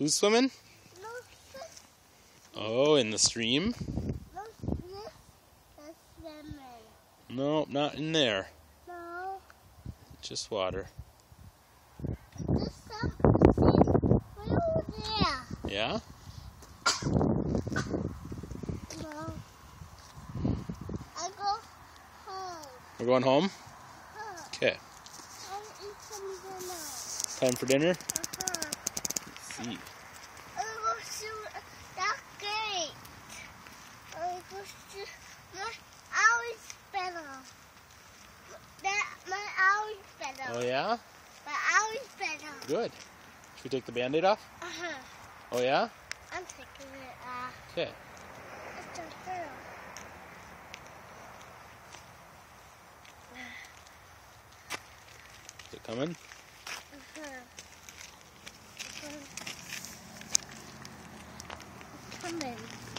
Who's swimming? Oh, in the stream? no, yes, that's lemon. No, not in there. No, Just water. there's some, see, way over there. Yeah? No. I go home. We're going home? Okay. I'll eat some dinner. Time for dinner? See. I'll go shoot that gate. I'll go shoot my always better. That my always better. Oh, yeah? My always better. Good. Should we take the band aid off? Uh-huh. Oh, yeah? I'm taking it off. Okay. It's a girl. Is it coming? Coming.